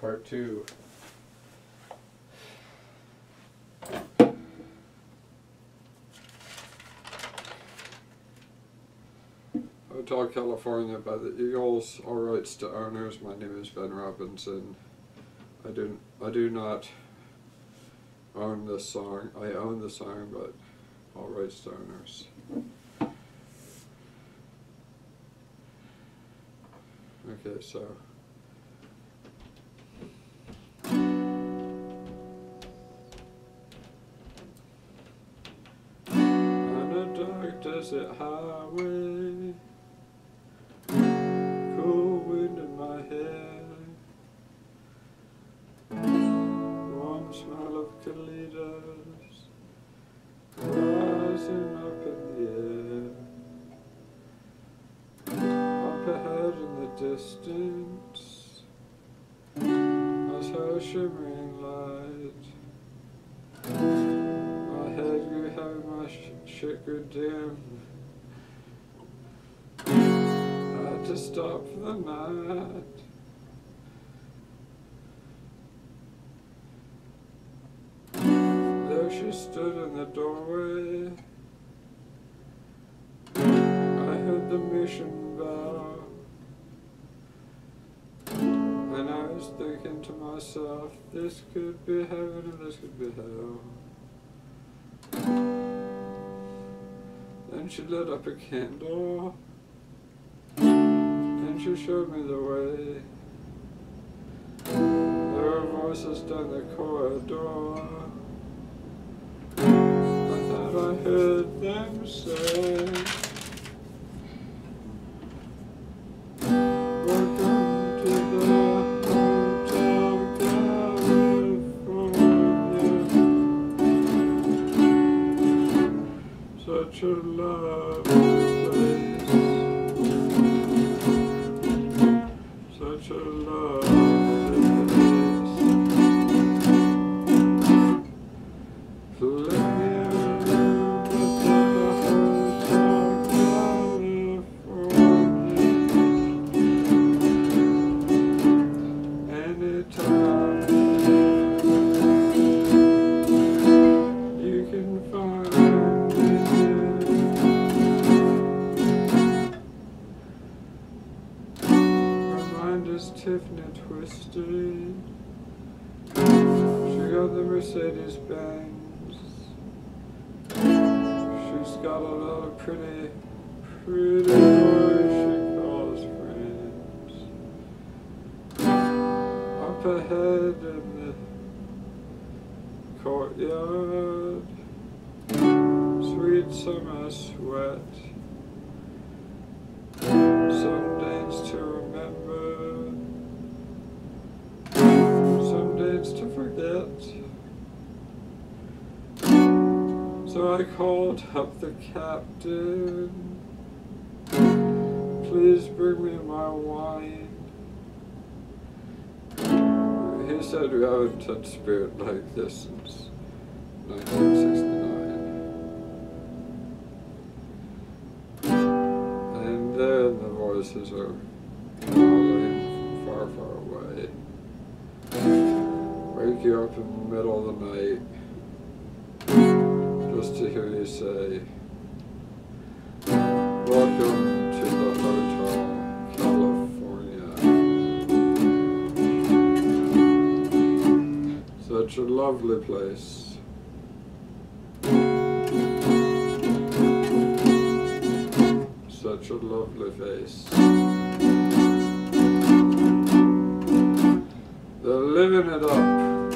Part two. Hotel California by the Eagles. All rights to owners. My name is Ben Robinson. I do I do not own this song. I own the song, but all rights to owners. Okay, so. Desert highway, cool wind in my hair, warm smell of colitas rising up in the air. Up ahead in the distance, I saw a shimmering light. My head grew heavy, shit dim. Had to stop the night. There she stood in the doorway. I heard the mission bell. And I was thinking to myself, this could be heaven and this could be hell. She lit up a candle. And she showed me the way. There were voices down the corridor. I thought I heard them say, Such a lovely place. Such a lovely Tiffany twisted. She got the Mercedes Benz. She's got a lot of pretty, pretty boys she calls friends. Up ahead in the courtyard, sweet summer sweat. So I called up the captain. Please bring me my wine. He said we haven't had spirit like this since 1969. And then the voices are calling from far, far away. Wake you up in the middle of the night just to hear you say, Welcome to the Hotel California. Such a lovely place. Such a lovely face. They're living it up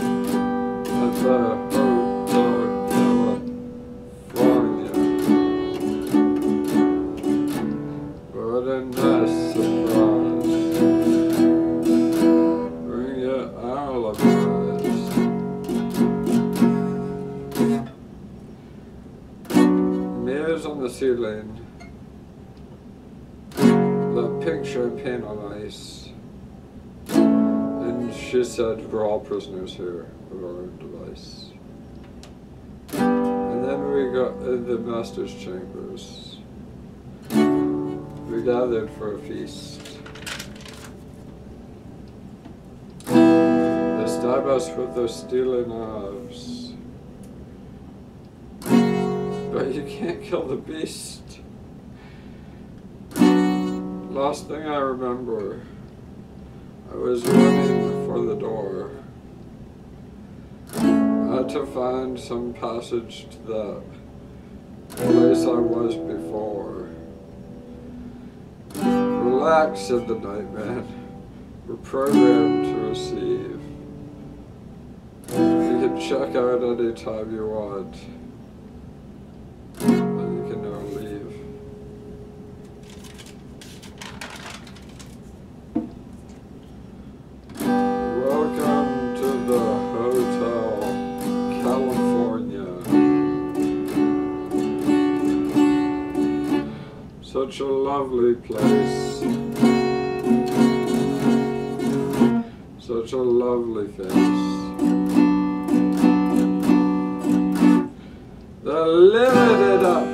ceiling. The pink champagne on ice. And she said, We're all prisoners here our device. And then we got in the master's chambers. We gathered for a feast. They stab us with their steely knives. But you can't kill the beast. Last thing I remember, I was running for the door. To find some passage to that place I was before. Relax, said the nightman. We're programmed to receive. You can check out anytime you want. Such a lovely place. Such a lovely face. Living it up